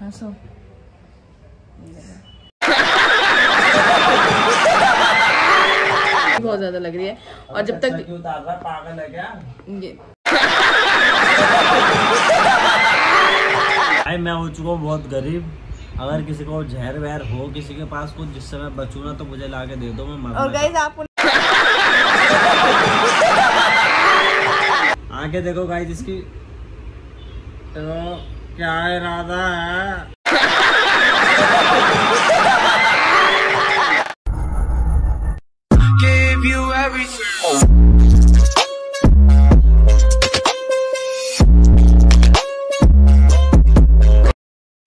हंसो बहुत ज़्यादा लग रही है। और जब तक पागल है क्या? ये भाई मैं हो चुका हूँ बहुत गरीब। अगर किसी को जहर वहर हो किसी के पास कुछ जिससे मैं बचू ना तो मुझे ला के दे दो मैं मर और आप आगे देखो गाइस इसकी तो क्या इरादा है?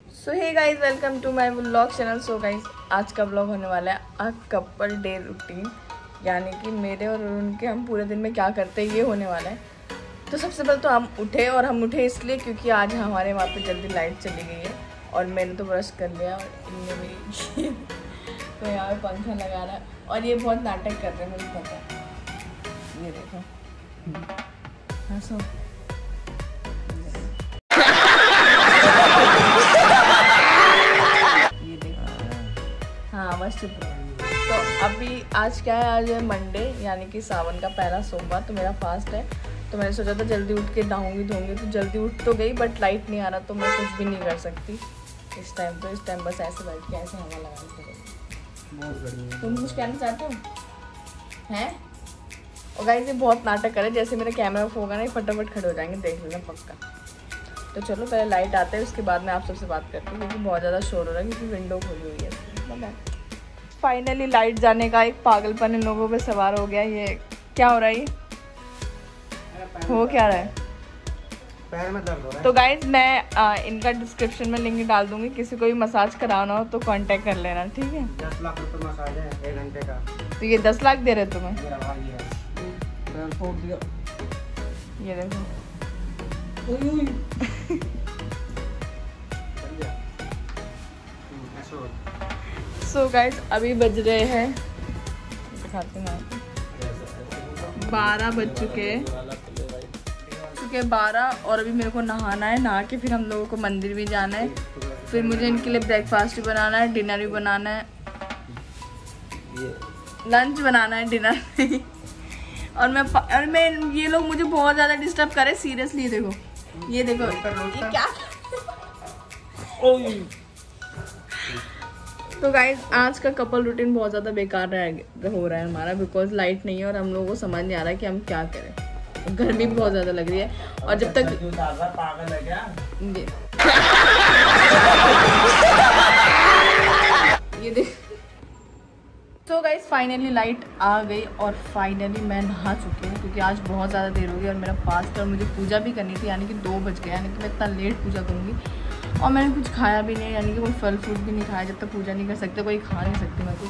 So hey guys welcome to my vlog channel so guys आज का व्लॉग होने वाला है अ कपल डे रूटीन यानी कि मेरे और उनके हम पूरे दिन में क्या करते हैं, ये होने वाला है। तो सबसे पहले तो हम उठे और हम उठे इसलिए क्योंकि आज हमारे वहाँ पे जल्दी लाइट चली गई है और मैंने तो ब्रश कर लिया और इनने मेरी तो यहाँ पे पंखा लगा रहा है और ये बहुत नाटक कर रहे हैं, मुझे पता है। ये देखो। हंसो देखो। हाँ बस तो अभी आज क्या है? आज है मंडे यानी कि सावन का पहला सोमवार तो मेरा फास्ट है। तो मैंने सोचा था जल्दी उठ के नहाऊँगी धोऊँगी तो जल्दी उठ तो गई बट लाइट नहीं आ रहा तो मैं कुछ भी नहीं कर सकती। इस टाइम तो इस टाइम बस ऐसे बैठ के ऐसे हवा लगा के तुम कुछ कहना चाहते हो? हैं? और गाइस ये बहुत नाटक करे जैसे मेरा कैमरा ऑफ़ होगा ना ये फटाफट खड़े हो जाएँगे देख लेना पक्का। तो चलो पहले लाइट आते हैं उसके बाद मैं आप सबसे बात करती हूँ क्योंकि बहुत ज़्यादा शोर हो रहा है क्योंकि विंडो खुली हुई है। फाइनली लाइट जाने का एक पागलपन इन लोगों पर सवार हो गया ये क्या हो रहा है हो क्या रहा है? पैर में दर्द हो रहा है। तो गाइज़ मैं आ, इनका डिस्क्रिप्शन में लिंक डाल दूँगी। किसी को भी मसाज कराना हो तो कांटेक्ट कर लेना ठीक है? दस लाख रुपए मसाज है एक घंटे का। तो ये दस लाख दे रहे तुम्हें? है। ये देखो। सो गाइज़ अभी बज रहे हैं। दिखाती हूँ बारह बज चुके हैं। चुके हैं बारह और अभी मेरे को नहाना है नहा के फिर हम लोगों को मंदिर भी जाना है। फिर मुझे इनके लिए ब्रेकफास्ट भी बनाना है डिनर भी बनाना है। लंच बनाना है डिनर नहीं। और मैं और मैं ये लोग मुझे बहुत ज़्यादा डिस्टर्ब करे सीरियसली देखो। ये देखो। ये क्या? तो गाइज़ आज का कपल रूटीन बहुत ज़्यादा बेकार रह हो रहा है हमारा बिकॉज़ लाइट नहीं है और हम लोगों को समझ नहीं आ रहा है कि हम क्या करें। गर्मी बहुत ज़्यादा लग रही है। और जब तक पागल है क्या? ये देख। तो गाइज़ फाइनली लाइट आ गई और फाइनली मैं नहा चुकी हूँ क्योंकि आज बहुत ज़्यादा देर हो गई और मेरा फास्ट और मुझे पूजा भी करनी थी यानी कि दो बज गए यानी कि मैं इतना लेट पूजा करूँगी। और मैंने कुछ खाया भी नहीं यानी कि कोई फल फ्रूट भी नहीं खाया जब तक पूजा नहीं कर सकते कोई खा नहीं सकती मैं कुछ।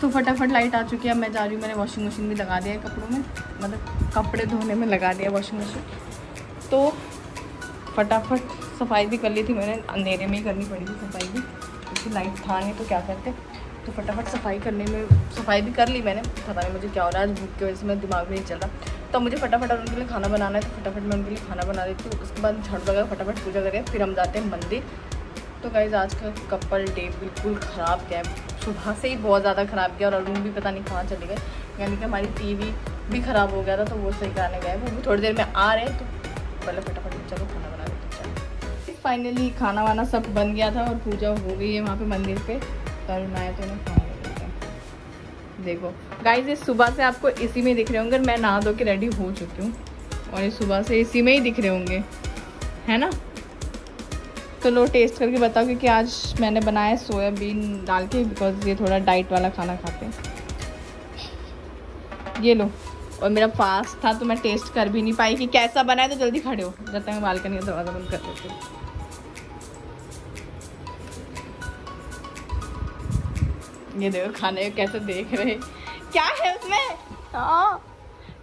तो फटाफट लाइट आ चुकी है। अब मैं जा रही हूँ, मैंने वॉशिंग मशीन भी लगा दिया है कपड़ों में। मतलब कपड़े धोने में लगा दिया वॉशिंग मशीन तो फटाफट सफ़ाई भी कर ली थी मैंने। अंधेरे में ही करनी पड़ी थी सफ़ाई भी, क्योंकि लाइट था नहीं तो क्या करते? तो फटाफट सफ़ाई करने में, सफ़ाई भी कर ली मैंने। पता नहीं मुझे क्या हो रहा है आज भूख की वजह से मेरे दिमाग में नहीं चल रहा। तो मुझे फटाफट उनके लिए खाना बनाना है तो फटाफट मैं उनके लिए खाना बना देती हूँ। उसके बाद झाड़ू वगैरह फटाफट पूजा करें, फिर हम जाते हैं मंदिर। तो गाइज़ आज का कपल डे बिल्कुल ख़राब गया सुबह से ही बहुत ज़्यादा ख़राब गया और अरुण भी पता नहीं कहाँ चले गए। यानी कि हमारी टीवी भी ख़राब हो गया था तो वो सही कराने गए। वो भी थोड़ी देर में आ रहे हैं तो पहले फटाफट चलो खाना बना देते फाइनली खाना वाना सब बन गया था और पूजा हो गई है वहाँ पे मंदिर पे। तो अरुण आया तो उन्हें खाना हैं। देखो गाइज़ इस सुबह से आपको इसी में दिख रहे होंगे मैं नहा धो के रेडी हो चुकी हूँ। और इस सुबह से इसी में ही दिख रहे होंगे। है ना? तो लो टेस्ट करके बताओ क्योंकि आज मैंने बनाया सोयाबीन डाल के बिकॉज़ ये थोड़ा डाइट वाला खाना खाते हैं। ये लो। और मेरा फास्ट था तो मैं टेस्ट कर भी नहीं पाई कि कैसा बना है तो जल्दी खड़े हो जब तक मैं बालकनी का दरवाज़ा बंद कर देती हूँ। ये देखो खाने कैसे देख रहे क्या है उसमें? हाँ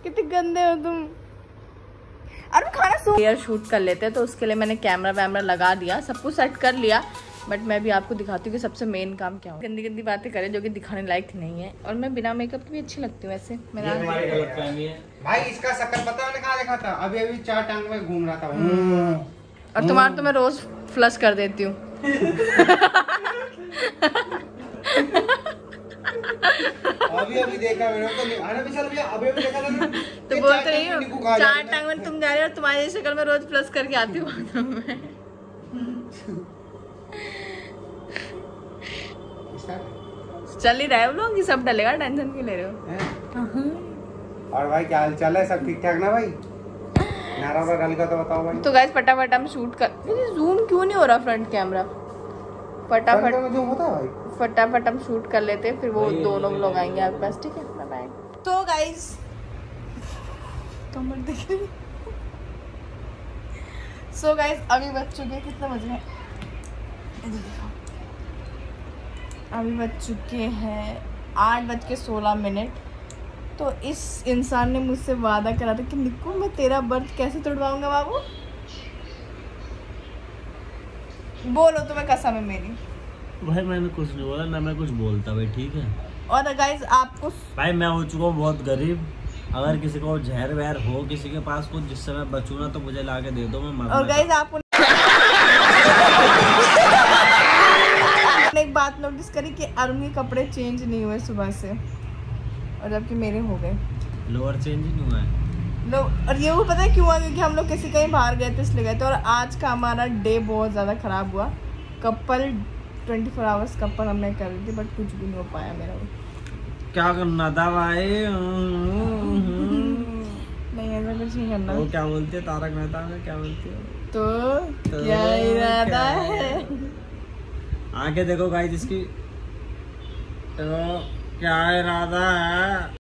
कितने गंदे हो तुम। अरे खाना सो एयर शूट कर लेते हैं तो उसके लिए मैंने कैमरा वैमरा लगा दिया सब कुछ सेट कर लिया बट मैं भी आपको दिखाती हूँ कि सबसे मेन काम क्या हो। गंदी गंदी बातें करें जो कि दिखाने लायक नहीं है और मैं बिना मेकअप के भी अच्छी लगती हूँ वैसे मेरा है। भाई इसका शक्ल पता मैंने कहा देखा था? अभी अभी चार टांग में घूम रहा था और तुम्हारा तो मैं रोज फ्लश कर देती हूँ। अभी अभी देखा मैंने तो अभी अभी देखा था तो बोलते नहीं हो चार टांग में तुम जा रहे हो तुम्हारी शक्ल में रोज फ्लश करके आती हूँ में। चल ही रहा है लोग सब डलेगा टेंशन क्यों ले रहे हो? और भाई क्या हाल चाल है? सब ठीक ठाक ना भाई? नारा का तो बताओ भाई। तो गाइस फटाफट हम शूट कर जूम क्यों नहीं हो रहा फ्रंट कैमरा फटाफट जो होता है फटाफट हम शूट कर लेते हैं फिर वो दोनों लोग आएँगे आपके पास ठीक है? बाय तो गाइस कमर दिख रही सो गाइस अभी बज चुके कितने बज रहे हैं? अभी बज चुके हैं आठ बज के सोलह मिनट। तो इस इंसान ने मुझसे वादा करा था कि निक्कू मैं तेरा बर्थ कैसे तोड़वाऊँगा बाबू? बोलो तुम्हें कसम है मेरी। भाई मैंने कुछ नहीं बोला ना मैं कुछ बोलता भाई ठीक है? और गाइज़ आपको भाई मैं हो चुका हूँ बहुत गरीब। अगर किसी को जहर वहर हो किसी के पास कुछ जिससे मैं बचू ना तो मुझे ला के दे दो मैं और गाइज़ आपको एक बात नोटिस करी कि अरुण के कपड़े चेंज नहीं हुए सुबह से और जबकि मेरे हो गए। लोअर चेंज ही नहीं हुआ है। लोग और ये वो पता है क्यों हुआ क्योंकि हम लोग किसी कहीं बाहर गए थे इसलिए गए थे और आज का हमारा डे बहुत ज़्यादा ख़राब हुआ। Couple twenty four hours couple हमने कर रही थी बट कुछ भी नहीं हो पाया मेरा वो। क्या करना था भाई नहीं ऐसा कुछ नहीं करना। वो क्या बोलते हैं? तारक मेहता में क्या बोलते हैं? तो तो क्या इरादा है? आगे देखो गाइस इसकी तो क्या इरादा है?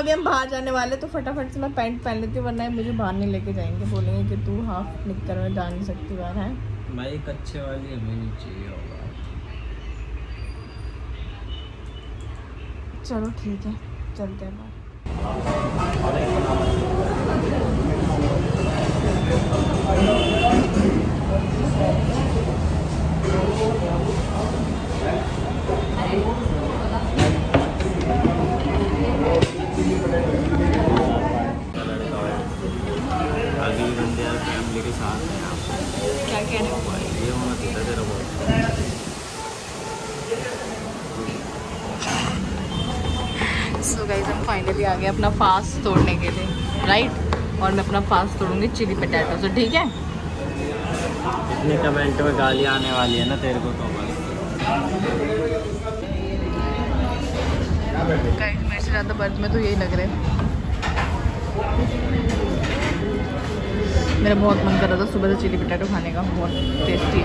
अभी हम बाहर जाने वाले तो फटाफट से मैं पैंट पहन लेती हूँ वरना मुझे बाहर नहीं लेके जाएँगे। बोलेंगे कि तू हाफ़ निकल में जा नहीं सकती बाहर है। भाई एक अच्छे वाली हमें नहीं चाहिए होगा। चलो ठीक है चलते हैं बाहर। यार के साथ हैं आप। क्या कहने को ये होना चाहिए तेरा बहुत सो गाइस हम फाइनली आ गए अपना फास्ट तोड़ने के लिए राइट और मैं अपना फास्ट तोड़ूँगी चिली पटाटो से ठीक है? इतने कमेंट में गालियाँ आने वाली है ना तेरे को तो बस। गाइस मेरे से ज़्यादा बर्थ में तो यही लग रहा है। मेरा बहुत मन कर रहा था सुबह से चिली पटाटो खाने का बहुत टेस्टी